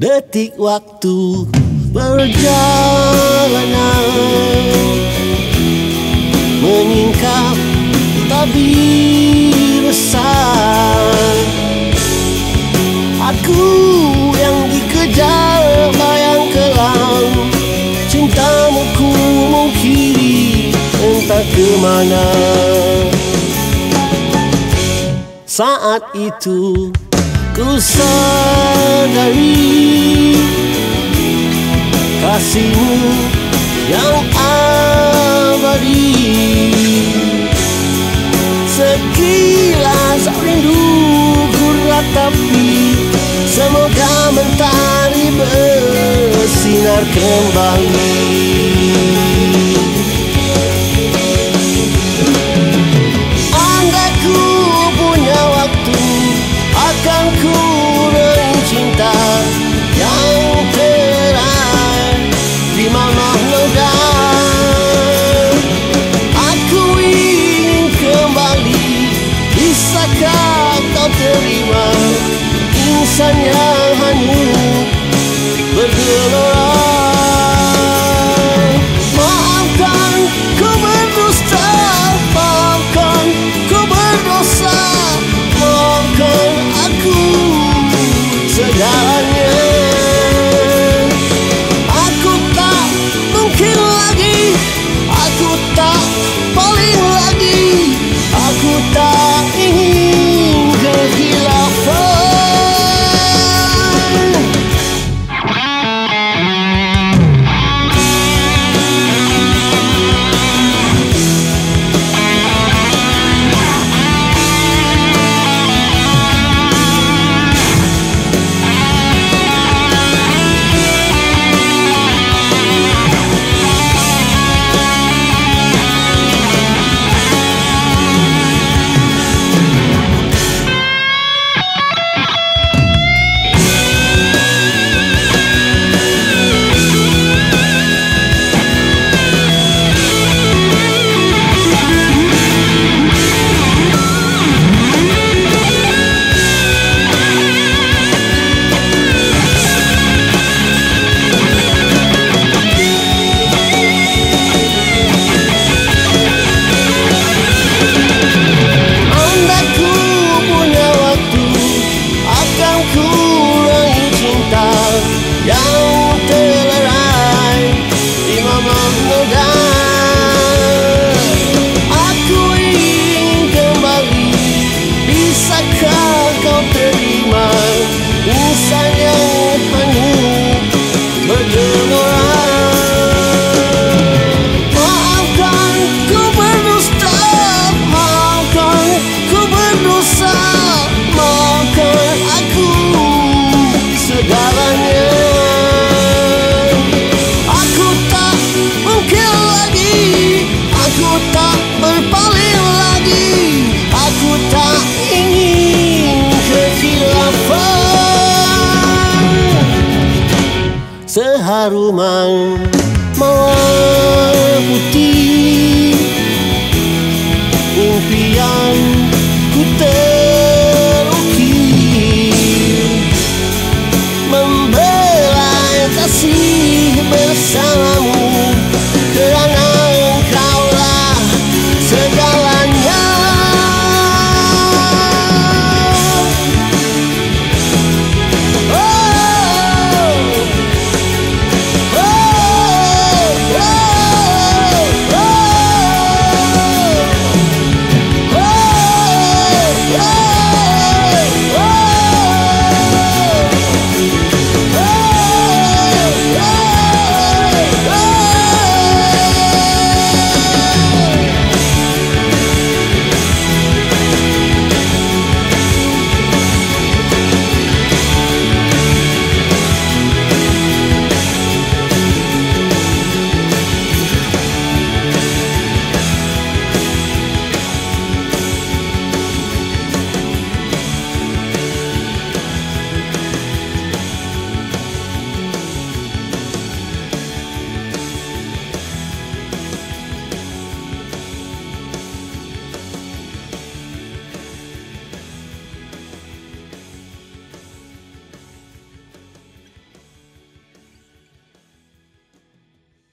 Detik waktu perjalanan Menyingkap tabir besar. Aku yang dikejar bayang kelam Cintamu ku mungkiri entah ke mana. Saat itu ku sadari kasihmu yang Insan yang hanyut bergelora Maafkan ku berdusta. Maafkan ku berdosa. Maafkan aku segalanya. Aku tak mungkin lagi. Aku tak paling lagi. Aku tak haruman mawar putih impian